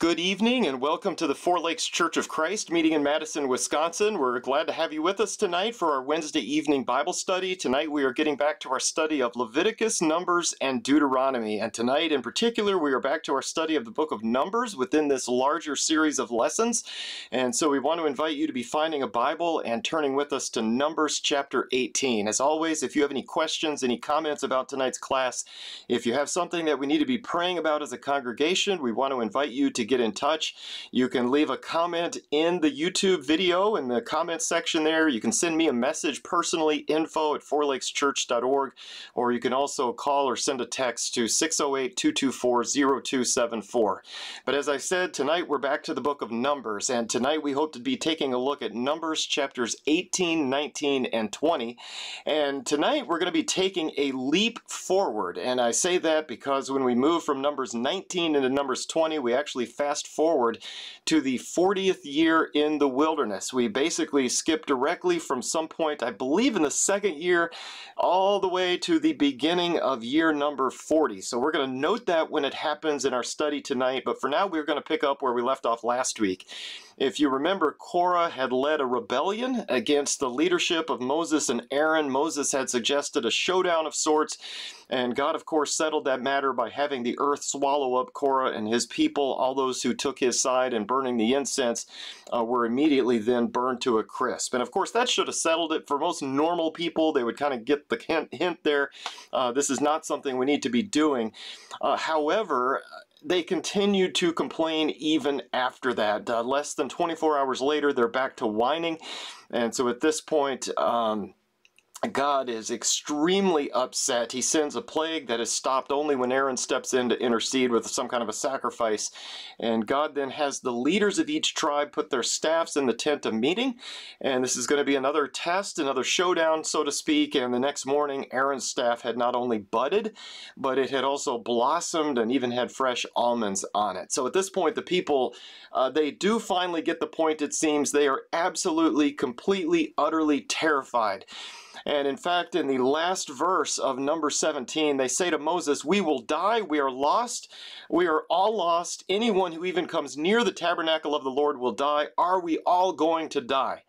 Good evening and welcome to the Four Lakes Church of Christ meeting in Madison, Wisconsin. We're glad to have you with us tonight for our Wednesday evening Bible study. Tonight we are getting back to our study of Leviticus, Numbers, and Deuteronomy. And tonight in particular, we are back to our study of the book of Numbers within this larger series of lessons. And so we want to invite you to be finding a Bible and turning with us to Numbers chapter 18. As always, if you have any questions, any comments about tonight's class, if you have something that we need to be praying about as a congregation, we want to invite you to get in touch. You can leave a comment in the YouTube video in the comment section there. You can send me a message personally, info at fourlakeschurch.org, or you can also call or send a text to 608 224 0274. But as I said, tonight we're back to the book of Numbers, and tonight we hope to be taking a look at Numbers chapters 18, 19, and 20. And tonight we're going to be taking a leap forward, and I say that because when we move from Numbers 19 into Numbers 20, we actually fast forward to the 40th year in the wilderness. We basically skip directly from some point, I believe in the second year, all the way to the beginning of year number 40. So we're going to note that when it happens in our study tonight, but for now we're going to pick up where we left off last week. If you remember, Korah had led a rebellion against the leadership of Moses and Aaron. Moses had suggested a showdown of sorts, and God, of course, settled that matter by having the earth swallow up Korah and his people. All those who took his side and burning the incense uh, were immediately then burned to a crisp. And of course, that should have settled it. For most normal people, they would kind of get the hint, hint there. Uh, this is not something we need to be doing. Uh, however, they continued to complain even after that. Uh, less than 24 hours later, they're back to whining. And so at this point, um, God is extremely upset. He sends a plague that is stopped only when Aaron steps in to intercede with some kind of a sacrifice. And God then has the leaders of each tribe put their staffs in the tent of meeting. And this is going to be another test, another showdown, so to speak. And the next morning, Aaron's staff had not only budded, but it had also blossomed and even had fresh almonds on it. So at this point, the people, uh, they do finally get the point, it seems. They are absolutely, completely, utterly terrified. And in fact, in the last verse of number 17, they say to Moses, We will die, we are lost, we are all lost. Anyone who even comes near the tabernacle of the Lord will die. Are we all going to die?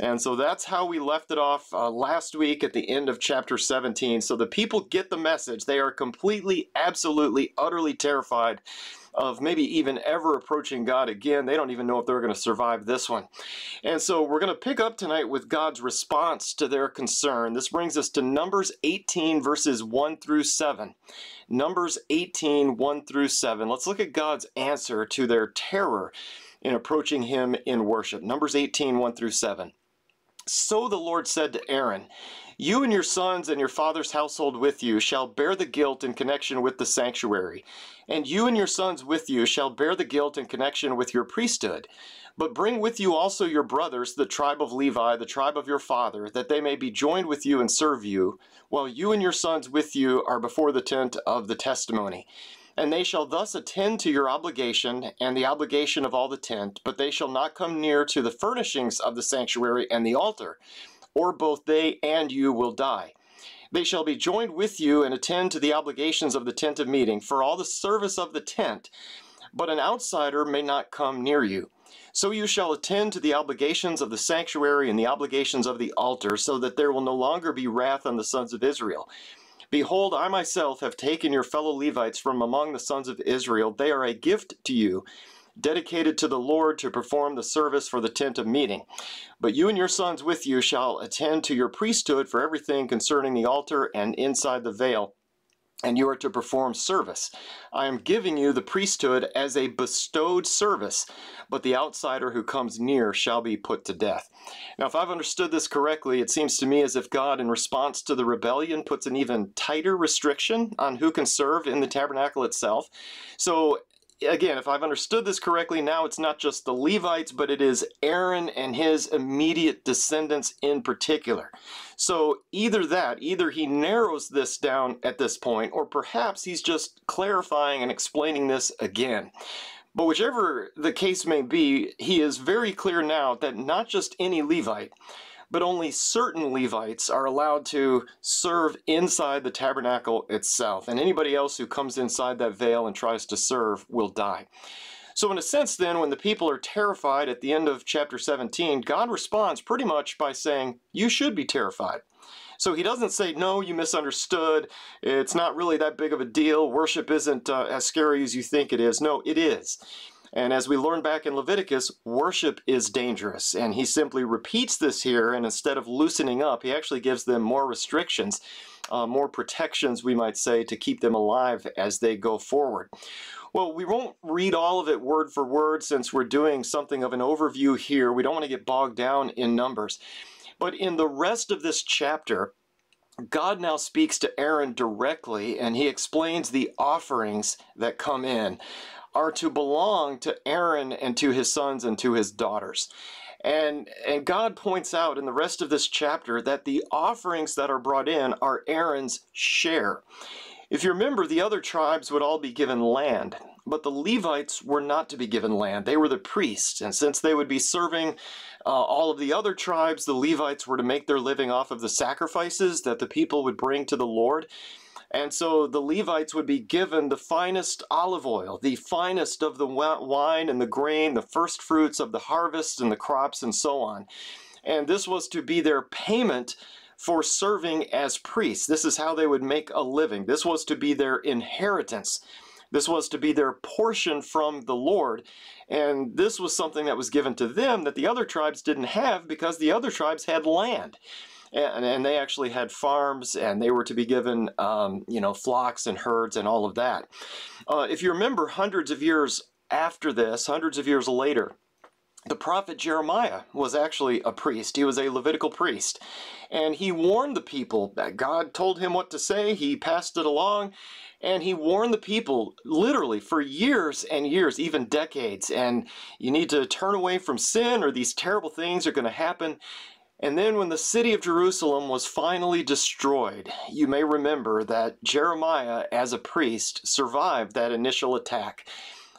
And so that's how we left it off uh, last week at the end of chapter 17. So the people get the message. They are completely, absolutely, utterly terrified of maybe even ever approaching God again. They don't even know if they're going to survive this one. And so we're going to pick up tonight with God's response to their concern. This brings us to Numbers 18, verses 1 through 7. Numbers 18, 1 through 7. Let's look at God's answer to their terror in approaching Him in worship. Numbers 18, 1 through 7. So the Lord said to Aaron, you and your sons and your father's household with you shall bear the guilt in connection with the sanctuary, and you and your sons with you shall bear the guilt in connection with your priesthood. But bring with you also your brothers, the tribe of Levi, the tribe of your father, that they may be joined with you and serve you, while you and your sons with you are before the tent of the testimony. And they shall thus attend to your obligation and the obligation of all the tent, but they shall not come near to the furnishings of the sanctuary and the altar or both they and you will die. They shall be joined with you and attend to the obligations of the tent of meeting for all the service of the tent, but an outsider may not come near you. So you shall attend to the obligations of the sanctuary and the obligations of the altar, so that there will no longer be wrath on the sons of Israel. Behold, I myself have taken your fellow Levites from among the sons of Israel. They are a gift to you dedicated to the Lord to perform the service for the tent of meeting. But you and your sons with you shall attend to your priesthood for everything concerning the altar and inside the veil and you are to perform service. I am giving you the priesthood as a bestowed service, but the outsider who comes near shall be put to death. Now, if I've understood this correctly, it seems to me as if God, in response to the rebellion, puts an even tighter restriction on who can serve in the tabernacle itself. So, again, if I've understood this correctly, now it's not just the Levites, but it is Aaron and his immediate descendants in particular. So either that, either he narrows this down at this point, or perhaps he's just clarifying and explaining this again. But whichever the case may be, he is very clear now that not just any Levite, but only certain Levites are allowed to serve inside the tabernacle itself, and anybody else who comes inside that veil and tries to serve will die. So, in a sense, then, when the people are terrified at the end of chapter 17, God responds pretty much by saying, You should be terrified. So he doesn't say, No, you misunderstood. It's not really that big of a deal. Worship isn't uh, as scary as you think it is. No, it is. And as we learned back in Leviticus, worship is dangerous. And he simply repeats this here, and instead of loosening up, he actually gives them more restrictions, uh, more protections, we might say, to keep them alive as they go forward. Well, we won't read all of it word for word since we're doing something of an overview here. We don't want to get bogged down in numbers. But in the rest of this chapter, God now speaks to Aaron directly and he explains the offerings that come in are to belong to Aaron and to his sons and to his daughters. And, and God points out in the rest of this chapter that the offerings that are brought in are Aaron's share. If you remember, the other tribes would all be given land, but the Levites were not to be given land. They were the priests, and since they would be serving uh, all of the other tribes, the Levites were to make their living off of the sacrifices that the people would bring to the Lord. And so the Levites would be given the finest olive oil, the finest of the wine and the grain, the first fruits of the harvest and the crops and so on. And this was to be their payment for serving as priests. This is how they would make a living. This was to be their inheritance. This was to be their portion from the Lord. And this was something that was given to them that the other tribes didn't have because the other tribes had land and, and they actually had farms and they were to be given um, you know flocks and herds and all of that uh, if you remember hundreds of years after this hundreds of years later the prophet Jeremiah was actually a priest. He was a Levitical priest. And he warned the people that God told him what to say. He passed it along. And he warned the people literally for years and years, even decades. And you need to turn away from sin or these terrible things are going to happen. And then when the city of Jerusalem was finally destroyed, you may remember that Jeremiah, as a priest, survived that initial attack.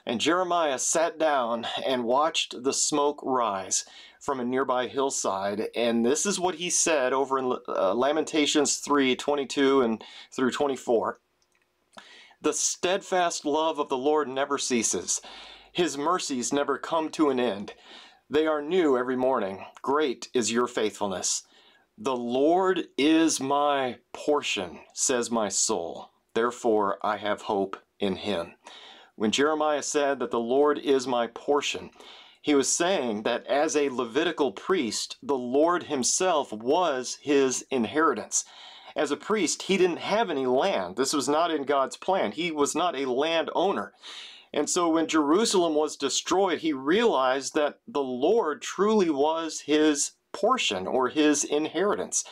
And Jeremiah sat down and watched the smoke rise from a nearby hillside. And this is what he said over in uh, Lamentations 3 22 and through 24. The steadfast love of the Lord never ceases, his mercies never come to an end. They are new every morning. Great is your faithfulness. The Lord is my portion, says my soul. Therefore I have hope in him. When Jeremiah said that the Lord is my portion, he was saying that as a Levitical priest, the Lord himself was his inheritance. As a priest, he didn't have any land. This was not in God's plan. He was not a landowner. And so when Jerusalem was destroyed, he realized that the Lord truly was his portion or his inheritance.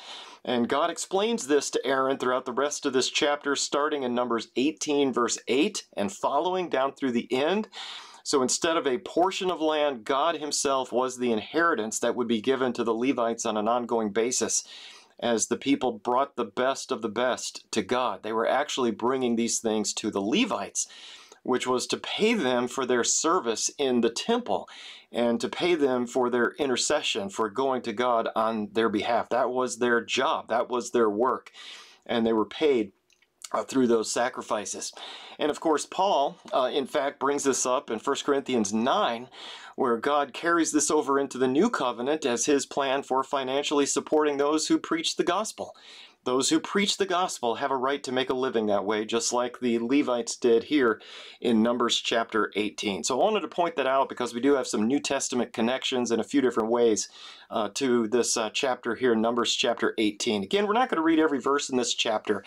And God explains this to Aaron throughout the rest of this chapter, starting in Numbers 18, verse 8, and following down through the end. So instead of a portion of land, God Himself was the inheritance that would be given to the Levites on an ongoing basis as the people brought the best of the best to God. They were actually bringing these things to the Levites which was to pay them for their service in the temple and to pay them for their intercession, for going to God on their behalf. That was their job, that was their work, and they were paid. Uh, through those sacrifices. And of course, Paul, uh, in fact, brings this up in 1 Corinthians 9, where God carries this over into the new covenant as his plan for financially supporting those who preach the gospel. Those who preach the gospel have a right to make a living that way, just like the Levites did here in Numbers chapter 18. So I wanted to point that out because we do have some New Testament connections in a few different ways uh, to this uh, chapter here, Numbers chapter 18. Again, we're not going to read every verse in this chapter,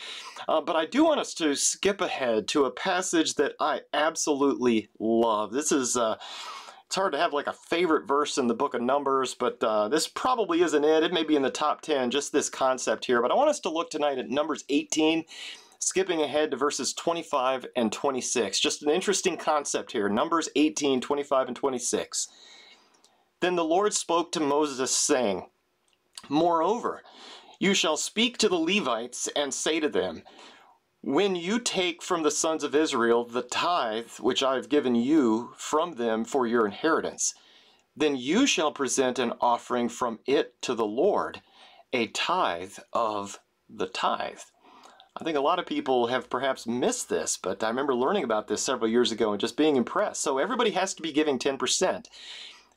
uh, but I do want us to skip ahead to a passage that I absolutely love. This is uh, it's hard to have like a favorite verse in the book of Numbers, but uh, this probably isn't it. It may be in the top 10, just this concept here. But I want us to look tonight at Numbers 18, skipping ahead to verses 25 and 26. Just an interesting concept here. Numbers 18, 25, and 26. Then the Lord spoke to Moses, saying, Moreover, you shall speak to the Levites and say to them, when you take from the sons of Israel the tithe which I have given you from them for your inheritance, then you shall present an offering from it to the Lord, a tithe of the tithe. I think a lot of people have perhaps missed this, but I remember learning about this several years ago and just being impressed. So everybody has to be giving 10%.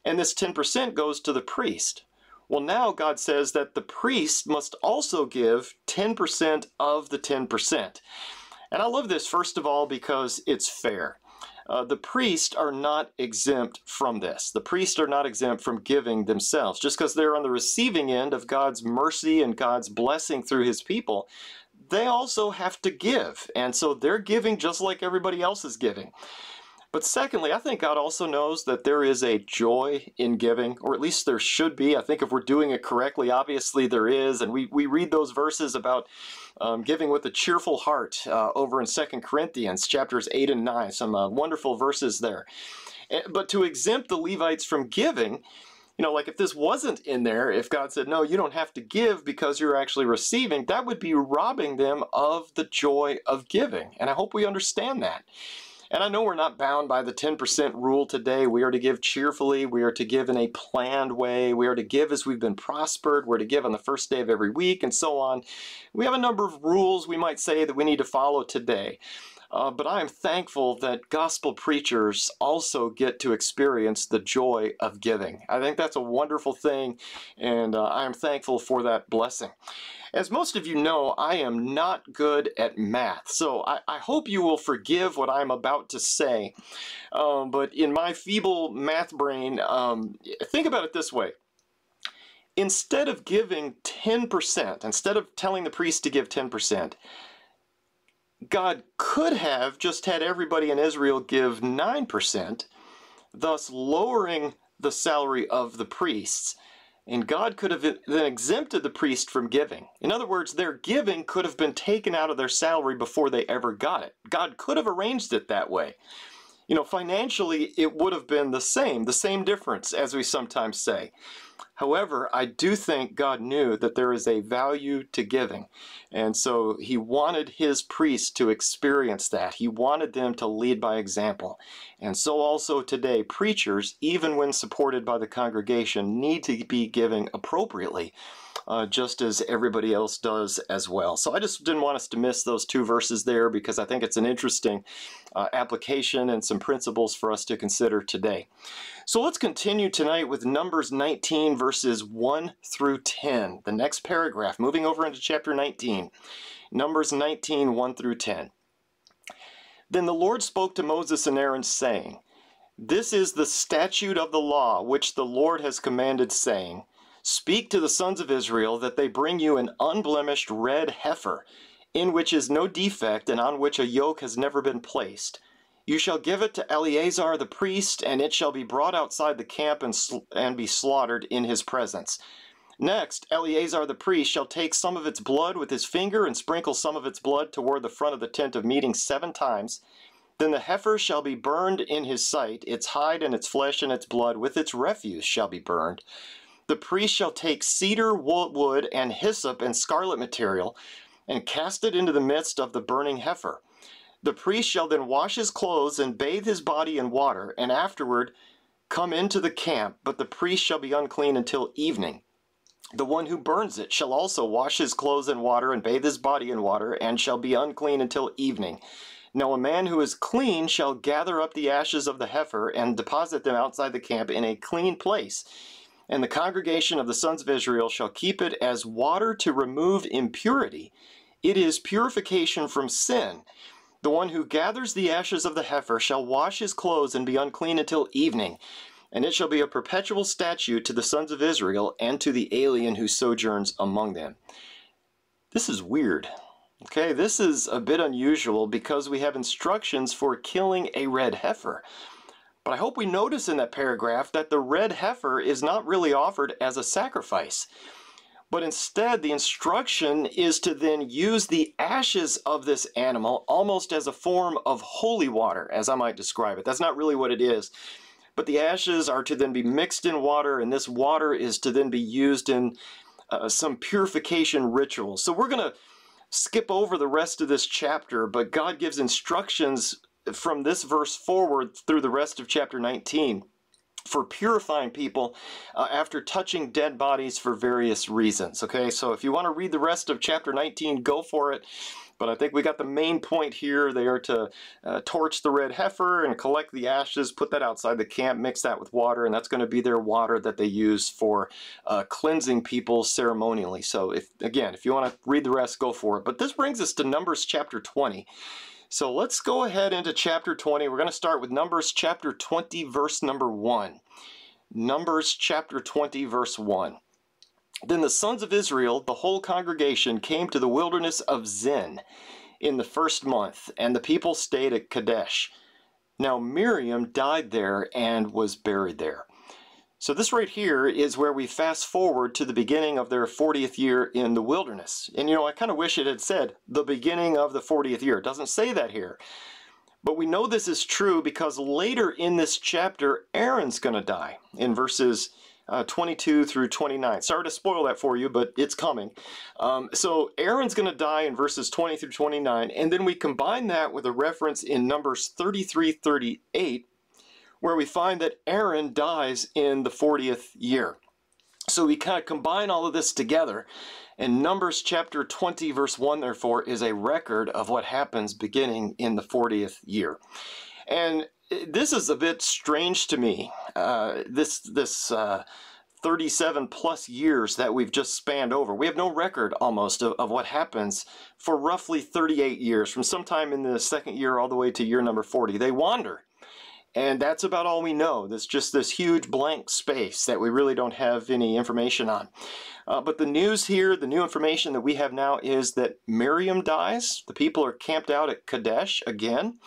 And this 10% goes to the priest. Well, now God says that the priest must also give 10% of the 10%. And I love this, first of all, because it's fair. Uh, the priests are not exempt from this. The priests are not exempt from giving themselves. Just because they're on the receiving end of God's mercy and God's blessing through his people, they also have to give. And so they're giving just like everybody else is giving. But secondly, I think God also knows that there is a joy in giving, or at least there should be. I think if we're doing it correctly, obviously there is. And we, we read those verses about um, giving with a cheerful heart uh, over in Second Corinthians chapters 8 and 9. Some uh, wonderful verses there. Eh, but to exempt the Levites from giving, you know, like if this wasn't in there, if God said, no, you don't have to give because you're actually receiving, that would be robbing them of the joy of giving. And I hope we understand that. And I know we're not bound by the 10% rule today. We are to give cheerfully. We are to give in a planned way. We are to give as we've been prospered. We're to give on the first day of every week and so on. We have a number of rules we might say that we need to follow today. Uh, but I am thankful that gospel preachers also get to experience the joy of giving. I think that's a wonderful thing, and uh, I am thankful for that blessing. As most of you know, I am not good at math, so I, I hope you will forgive what I'm about to say. Um, but in my feeble math brain, um, think about it this way instead of giving 10%, instead of telling the priest to give 10%, God could have just had everybody in Israel give 9%, thus lowering the salary of the priests. And God could have then exempted the priest from giving. In other words, their giving could have been taken out of their salary before they ever got it. God could have arranged it that way. You know, financially, it would have been the same, the same difference, as we sometimes say. However, I do think God knew that there is a value to giving. And so he wanted his priests to experience that. He wanted them to lead by example. And so also today, preachers, even when supported by the congregation, need to be giving appropriately uh, just as everybody else does as well. So I just didn't want us to miss those two verses there because I think it's an interesting uh, application and some principles for us to consider today. So let's continue tonight with Numbers 19 verses 1 through 10. The next paragraph, moving over into chapter 19. Numbers 19, 1 through 10. Then the Lord spoke to Moses and Aaron, saying, This is the statute of the law which the Lord has commanded, saying, Speak to the sons of Israel that they bring you an unblemished red heifer, in which is no defect and on which a yoke has never been placed. You shall give it to Eleazar the priest, and it shall be brought outside the camp and, and be slaughtered in his presence. Next, Eleazar the priest shall take some of its blood with his finger and sprinkle some of its blood toward the front of the tent of meeting seven times. Then the heifer shall be burned in his sight, its hide and its flesh and its blood with its refuse shall be burned. The priest shall take cedar wood and hyssop and scarlet material and cast it into the midst of the burning heifer. The priest shall then wash his clothes and bathe his body in water, and afterward come into the camp, but the priest shall be unclean until evening. The one who burns it shall also wash his clothes in water and bathe his body in water, and shall be unclean until evening. Now a man who is clean shall gather up the ashes of the heifer and deposit them outside the camp in a clean place and the congregation of the sons of Israel shall keep it as water to remove impurity. It is purification from sin. The one who gathers the ashes of the heifer shall wash his clothes and be unclean until evening. And it shall be a perpetual statute to the sons of Israel and to the alien who sojourns among them. This is weird. Okay, this is a bit unusual because we have instructions for killing a red heifer. But I hope we notice in that paragraph that the red heifer is not really offered as a sacrifice. But instead, the instruction is to then use the ashes of this animal almost as a form of holy water, as I might describe it. That's not really what it is. But the ashes are to then be mixed in water, and this water is to then be used in uh, some purification rituals. So we're going to skip over the rest of this chapter, but God gives instructions from this verse forward through the rest of chapter 19 for purifying people uh, after touching dead bodies for various reasons. Okay, so if you want to read the rest of chapter 19, go for it. But I think we got the main point here. They are to uh, torch the red heifer and collect the ashes, put that outside the camp, mix that with water, and that's going to be their water that they use for uh, cleansing people ceremonially. So if again, if you want to read the rest, go for it. But this brings us to Numbers chapter 20. So let's go ahead into chapter 20. We're going to start with Numbers chapter 20, verse number 1. Numbers chapter 20, verse 1. Then the sons of Israel, the whole congregation, came to the wilderness of Zin in the first month, and the people stayed at Kadesh. Now Miriam died there and was buried there. So this right here is where we fast forward to the beginning of their 40th year in the wilderness. And you know, I kind of wish it had said the beginning of the 40th year. It doesn't say that here. But we know this is true because later in this chapter, Aaron's going to die in verses uh, 22 through 29. Sorry to spoil that for you, but it's coming. Um, so Aaron's going to die in verses 20 through 29, and then we combine that with a reference in Numbers 33 38, where we find that Aaron dies in the 40th year. So we kind of combine all of this together, and Numbers chapter 20, verse 1, therefore, is a record of what happens beginning in the 40th year. And this is a bit strange to me. Uh, this this uh, 37 plus years that we've just spanned over. We have no record almost of, of what happens for roughly 38 years, from sometime in the second year all the way to year number 40. They wander. And that's about all we know. There's just this huge blank space that we really don't have any information on. Uh, but the news here, the new information that we have now is that Miriam dies. The people are camped out at Kadesh again.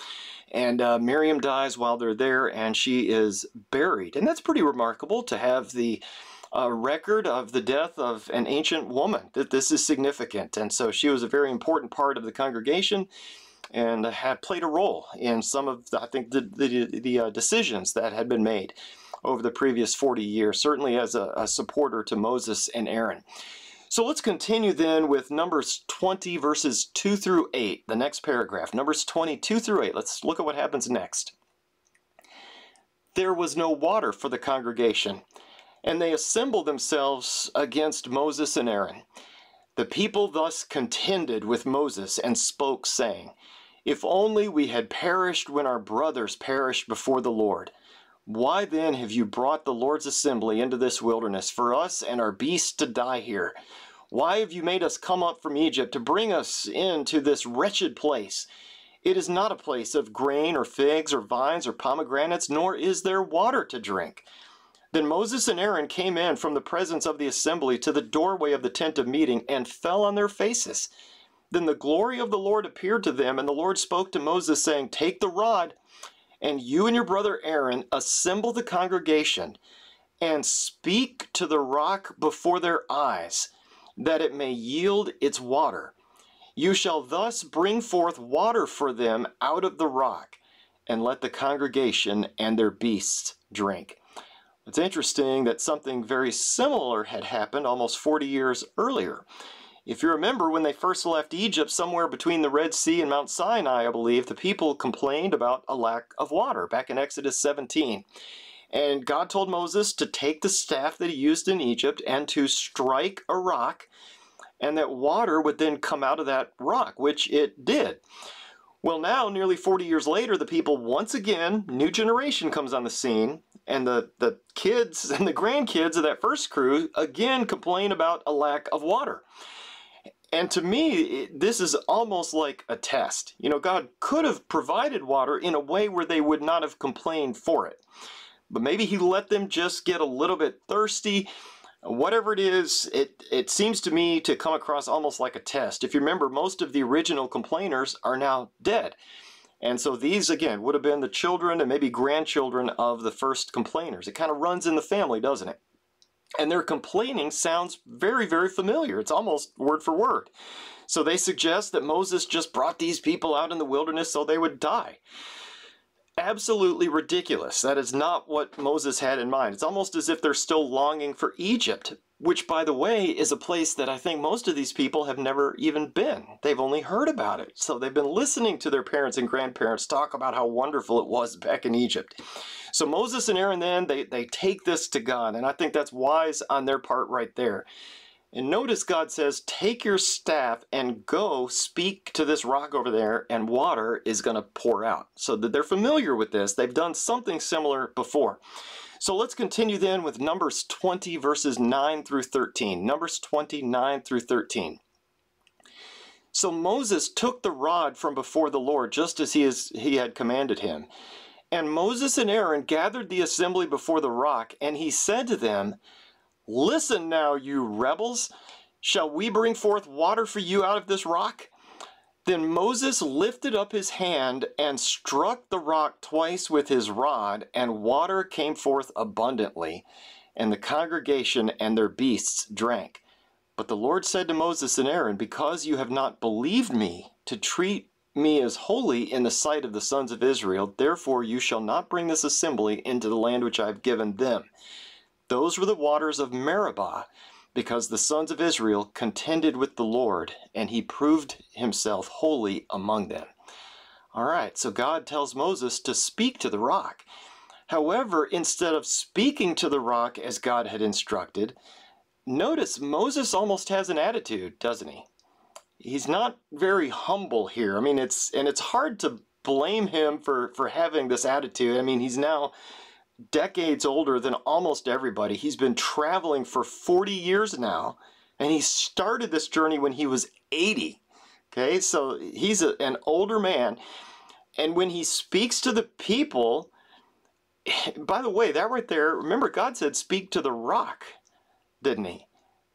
And uh, Miriam dies while they're there, and she is buried. And that's pretty remarkable to have the uh, record of the death of an ancient woman. That this is significant, and so she was a very important part of the congregation, and had played a role in some of the, I think the the, the uh, decisions that had been made over the previous 40 years. Certainly as a, a supporter to Moses and Aaron. So let's continue then with Numbers 20, verses 2 through 8, the next paragraph. Numbers 22 through 8. Let's look at what happens next. There was no water for the congregation, and they assembled themselves against Moses and Aaron. The people thus contended with Moses and spoke, saying, If only we had perished when our brothers perished before the Lord. Why then have you brought the Lord's assembly into this wilderness for us and our beasts to die here? Why have you made us come up from Egypt to bring us into this wretched place? It is not a place of grain or figs or vines or pomegranates, nor is there water to drink. Then Moses and Aaron came in from the presence of the assembly to the doorway of the tent of meeting and fell on their faces. Then the glory of the Lord appeared to them, and the Lord spoke to Moses, saying, Take the rod and you and your brother Aaron assemble the congregation and speak to the rock before their eyes, that it may yield its water. You shall thus bring forth water for them out of the rock, and let the congregation and their beasts drink. It's interesting that something very similar had happened almost 40 years earlier. If you remember, when they first left Egypt, somewhere between the Red Sea and Mount Sinai, I believe, the people complained about a lack of water back in Exodus 17. And God told Moses to take the staff that he used in Egypt and to strike a rock, and that water would then come out of that rock, which it did. Well, now, nearly 40 years later, the people once again, new generation comes on the scene, and the, the kids and the grandkids of that first crew again complain about a lack of water. And to me, this is almost like a test. You know, God could have provided water in a way where they would not have complained for it. But maybe He let them just get a little bit thirsty. Whatever it is, it, it seems to me to come across almost like a test. If you remember, most of the original complainers are now dead. And so these, again, would have been the children and maybe grandchildren of the first complainers. It kind of runs in the family, doesn't it? And their complaining sounds very, very familiar. It's almost word for word. So they suggest that Moses just brought these people out in the wilderness so they would die. Absolutely ridiculous. That is not what Moses had in mind. It's almost as if they're still longing for Egypt. Which, by the way, is a place that I think most of these people have never even been. They've only heard about it. So they've been listening to their parents and grandparents talk about how wonderful it was back in Egypt. So Moses and Aaron then, they, they take this to God, and I think that's wise on their part right there. And notice God says, Take your staff and go speak to this rock over there, and water is going to pour out. So that they're familiar with this. They've done something similar before. So let's continue then with Numbers 20, verses 9 through 13. Numbers 29 through 13. So Moses took the rod from before the Lord, just as he, is, he had commanded him. And Moses and Aaron gathered the assembly before the rock, and he said to them, Listen now, you rebels. Shall we bring forth water for you out of this rock? Then Moses lifted up his hand and struck the rock twice with his rod, and water came forth abundantly, and the congregation and their beasts drank. But the Lord said to Moses and Aaron, Because you have not believed me to treat me as holy in the sight of the sons of Israel, therefore you shall not bring this assembly into the land which I have given them. Those were the waters of Meribah, because the sons of Israel contended with the Lord, and he proved himself holy among them. All right, so God tells Moses to speak to the rock. However, instead of speaking to the rock as God had instructed, notice Moses almost has an attitude, doesn't he? He's not very humble here. I mean, it's and it's hard to blame him for for having this attitude. I mean, he's now decades older than almost everybody. He's been traveling for 40 years now, and he started this journey when he was 80. Okay, so he's a, an older man. And when he speaks to the people, by the way, that right there, remember God said, speak to the rock, didn't he?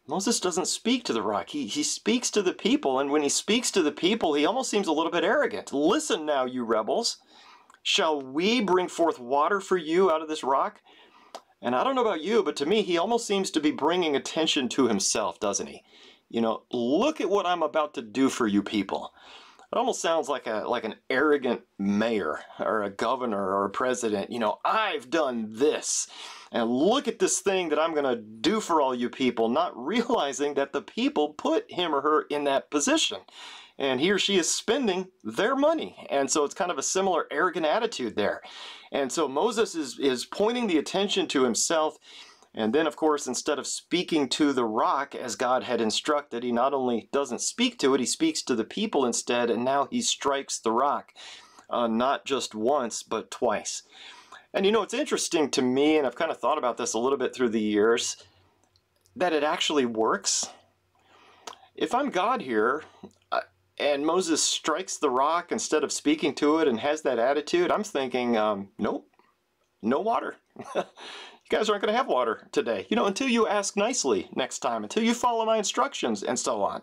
Moses doesn't speak to the rock. He, he speaks to the people, and when he speaks to the people, he almost seems a little bit arrogant. Listen now, you rebels. Shall we bring forth water for you out of this rock? And I don't know about you, but to me, he almost seems to be bringing attention to himself, doesn't he? You know, look at what I'm about to do for you people. It almost sounds like a like an arrogant mayor or a governor or a president. You know, I've done this. And look at this thing that I'm going to do for all you people, not realizing that the people put him or her in that position and he or she is spending their money. And so it's kind of a similar arrogant attitude there. And so Moses is, is pointing the attention to himself. And then, of course, instead of speaking to the rock as God had instructed, he not only doesn't speak to it, he speaks to the people instead, and now he strikes the rock, uh, not just once, but twice. And you know, it's interesting to me, and I've kind of thought about this a little bit through the years, that it actually works. If I'm God here, and Moses strikes the rock instead of speaking to it and has that attitude, I'm thinking, um, nope, no water. you guys aren't going to have water today, you know, until you ask nicely next time, until you follow my instructions and so on.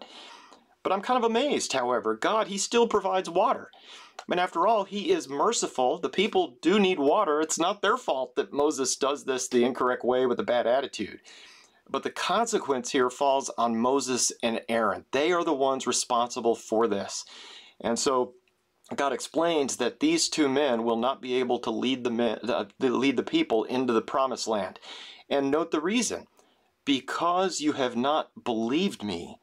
But I'm kind of amazed, however, God, He still provides water. I mean, after all, He is merciful. The people do need water. It's not their fault that Moses does this the incorrect way with a bad attitude. But the consequence here falls on Moses and Aaron. They are the ones responsible for this. And so God explains that these two men will not be able to lead the, men, uh, lead the people into the promised land. And note the reason. Because you have not believed me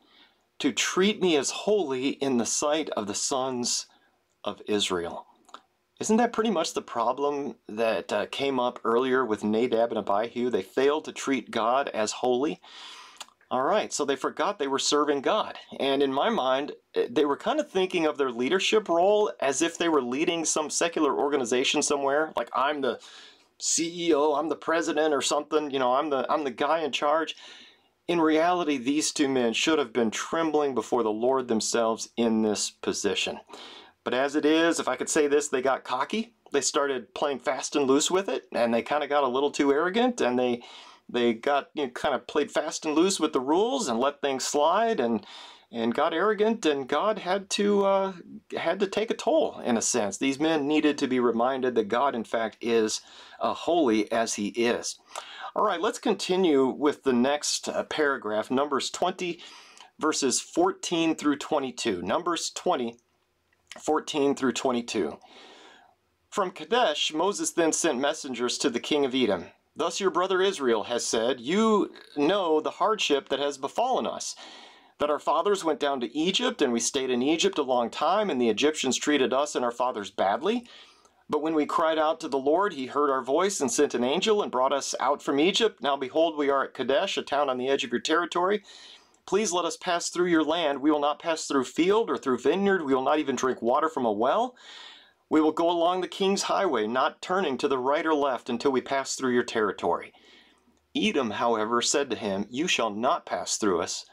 to treat me as holy in the sight of the sons of Israel. Isn't that pretty much the problem that uh, came up earlier with Nadab and Abihu? They failed to treat God as holy. All right, so they forgot they were serving God. And in my mind, eh, they were kind of thinking of their leadership role as if they were leading some secular organization somewhere. Like I'm the CEO, I'm the president or something, you know, I'm the I'm the guy in charge. In reality, these two men should have been trembling before the Lord themselves in this position. But as it is, if I could say this, they got cocky. They started playing fast and loose with it, and they kind of got a little too arrogant, and they they got you know, kind of played fast and loose with the rules and let things slide, and and got arrogant, and God had to uh, had to take a toll in a sense. These men needed to be reminded that God, in fact, is uh, holy as He is. All right, let's continue with the next uh, paragraph, Numbers 20, verses 14 through 22. Numbers 20, 14 through 22. From Kadesh, Moses then sent messengers to the king of Edom. Thus your brother Israel has said, You know the hardship that has befallen us, that our fathers went down to Egypt, and we stayed in Egypt a long time, and the Egyptians treated us and our fathers badly. But when we cried out to the Lord, he heard our voice and sent an angel and brought us out from Egypt. Now behold, we are at Kadesh, a town on the edge of your territory. Please let us pass through your land. We will not pass through field or through vineyard. We will not even drink water from a well. We will go along the king's highway, not turning to the right or left until we pass through your territory. Edom, however, said to him, You shall not pass through us,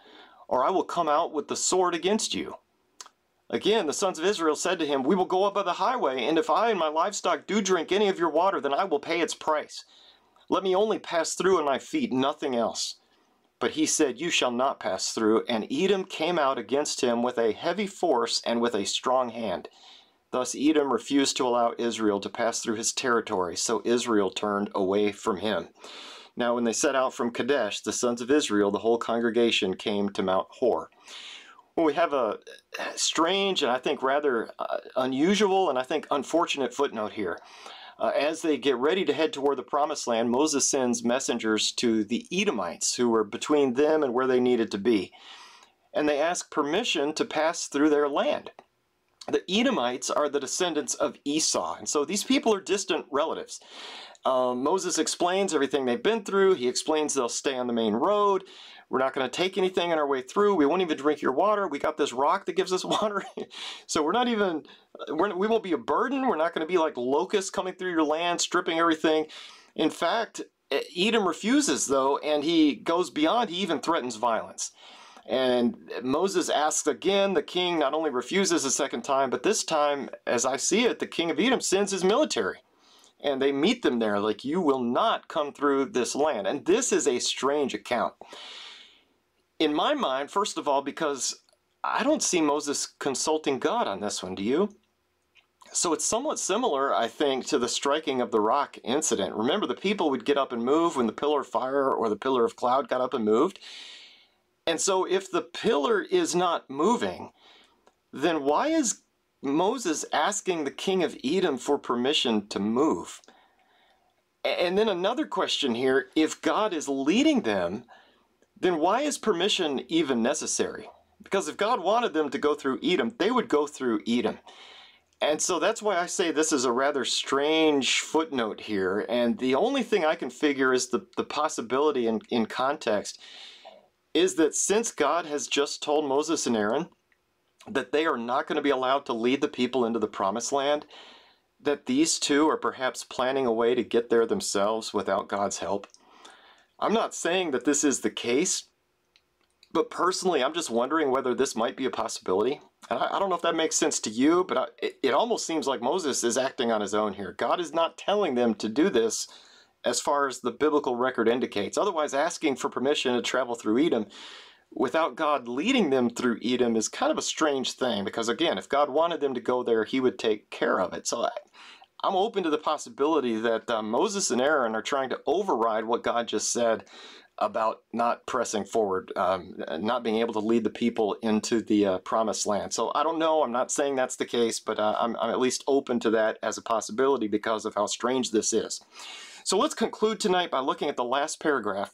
or I will come out with the sword against you. Again, the sons of Israel said to him, We will go up by the highway, and if I and my livestock do drink any of your water, then I will pay its price. Let me only pass through on my feet, nothing else. But he said, You shall not pass through. And Edom came out against him with a heavy force and with a strong hand. Thus Edom refused to allow Israel to pass through his territory, so Israel turned away from him. Now, when they set out from Kadesh, the sons of Israel, the whole congregation, came to Mount Hor. Well, we have a strange and I think rather uh, unusual and I think unfortunate footnote here. Uh, as they get ready to head toward the promised land, Moses sends messengers to the Edomites who were between them and where they needed to be. And they ask permission to pass through their land the Edomites are the descendants of Esau. And so these people are distant relatives. Um, Moses explains everything they've been through. He explains they'll stay on the main road. We're not going to take anything on our way through. We won't even drink your water. We got this rock that gives us water. so we're not even, we're, we won't be a burden. We're not going to be like locusts coming through your land, stripping everything. In fact, Edom refuses, though, and he goes beyond. He even threatens violence. And Moses asks again. The king not only refuses a second time, but this time, as I see it, the king of Edom sends his military. And they meet them there, like, you will not come through this land. And this is a strange account. In my mind, first of all, because I don't see Moses consulting God on this one, do you? So it's somewhat similar, I think, to the striking of the rock incident. Remember, the people would get up and move when the pillar of fire or the pillar of cloud got up and moved. And so if the pillar is not moving, then why is Moses asking the king of Edom for permission to move? And then another question here, if God is leading them, then why is permission even necessary? Because if God wanted them to go through Edom, they would go through Edom. And so that's why I say this is a rather strange footnote here. And the only thing I can figure is the, the possibility in, in context is that since God has just told Moses and Aaron that they are not going to be allowed to lead the people into the promised land, that these two are perhaps planning a way to get there themselves without God's help. I'm not saying that this is the case, but personally, I'm just wondering whether this might be a possibility. And I, I don't know if that makes sense to you, but I, it, it almost seems like Moses is acting on his own here. God is not telling them to do this as far as the biblical record indicates. Otherwise, asking for permission to travel through Edom without God leading them through Edom is kind of a strange thing because, again, if God wanted them to go there, he would take care of it. So I, am open to the possibility that uh, Moses and Aaron are trying to override what God just said about not pressing forward, um, not being able to lead the people into the uh, promised land. So I don't know. I'm not saying that's the case, but uh, I'm, I'm at least open to that as a possibility because of how strange this is. So let's conclude tonight by looking at the last paragraph,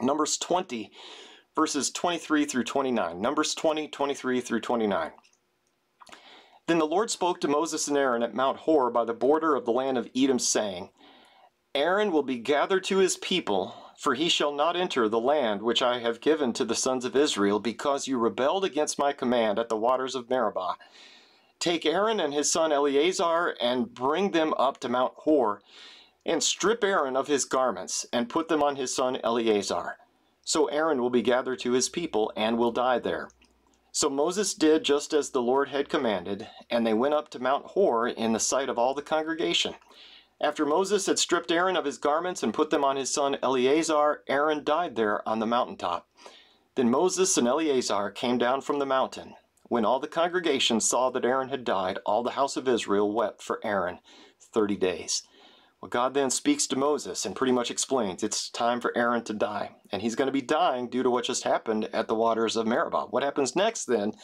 Numbers 20, verses 23 through 29. Numbers 20, 23 through 29. Then the Lord spoke to Moses and Aaron at Mount Hor by the border of the land of Edom, saying, Aaron will be gathered to his people, for he shall not enter the land which I have given to the sons of Israel, because you rebelled against my command at the waters of Meribah. Take Aaron and his son Eleazar and bring them up to Mount Hor and strip Aaron of his garments, and put them on his son Eleazar. So Aaron will be gathered to his people, and will die there. So Moses did just as the Lord had commanded, and they went up to Mount Hor in the sight of all the congregation. After Moses had stripped Aaron of his garments and put them on his son Eleazar, Aaron died there on the mountaintop. Then Moses and Eleazar came down from the mountain. When all the congregation saw that Aaron had died, all the house of Israel wept for Aaron thirty days. Well, God then speaks to Moses and pretty much explains it's time for Aaron to die. And he's going to be dying due to what just happened at the waters of Meribah. What happens next then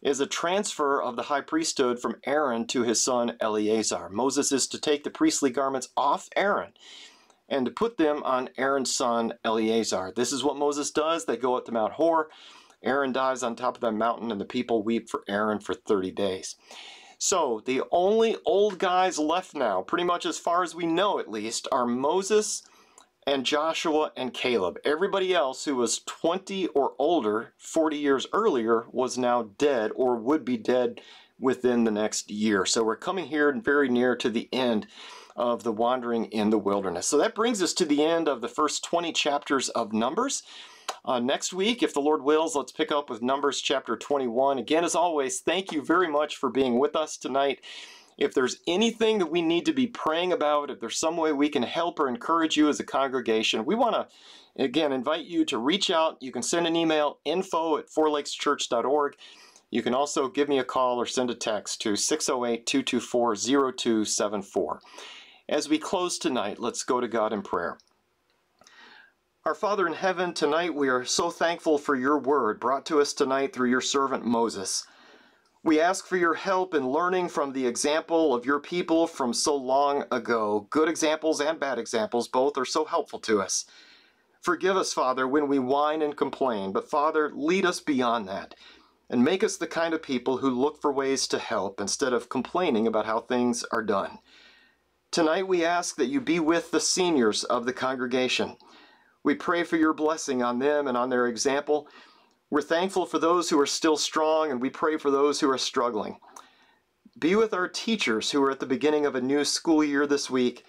is a transfer of the high priesthood from Aaron to his son Eleazar. Moses is to take the priestly garments off Aaron and to put them on Aaron's son Eleazar. This is what Moses does. They go up to Mount Hor. Aaron dies on top of that mountain, and the people weep for Aaron for 30 days. So, the only old guys left now, pretty much as far as we know at least, are Moses and Joshua and Caleb. Everybody else who was 20 or older 40 years earlier was now dead or would be dead within the next year. So, we're coming here very near to the end of the wandering in the wilderness. So, that brings us to the end of the first 20 chapters of Numbers. Uh, next week, if the Lord wills, let's pick up with Numbers chapter 21. Again, as always, thank you very much for being with us tonight. If there's anything that we need to be praying about, if there's some way we can help or encourage you as a congregation, we want to, again, invite you to reach out. You can send an email, info at fourlakeschurch.org. You can also give me a call or send a text to 608 224 0274. As we close tonight, let's go to God in prayer. Our Father in heaven, tonight we are so thankful for your word brought to us tonight through your servant Moses. We ask for your help in learning from the example of your people from so long ago. Good examples and bad examples, both are so helpful to us. Forgive us, Father, when we whine and complain, but Father, lead us beyond that and make us the kind of people who look for ways to help instead of complaining about how things are done. Tonight we ask that you be with the seniors of the congregation. We pray for your blessing on them and on their example. We're thankful for those who are still strong, and we pray for those who are struggling. Be with our teachers who are at the beginning of a new school year this week.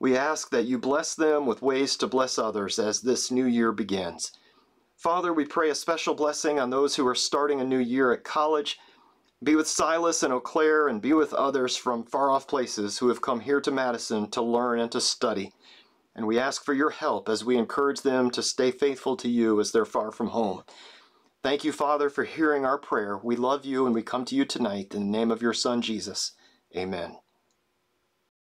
We ask that you bless them with ways to bless others as this new year begins. Father, we pray a special blessing on those who are starting a new year at college. Be with Silas and Eau Claire, and be with others from far off places who have come here to Madison to learn and to study and we ask for your help as we encourage them to stay faithful to you as they're far from home. Thank you, Father, for hearing our prayer. We love you and we come to you tonight in the name of your Son, Jesus. Amen.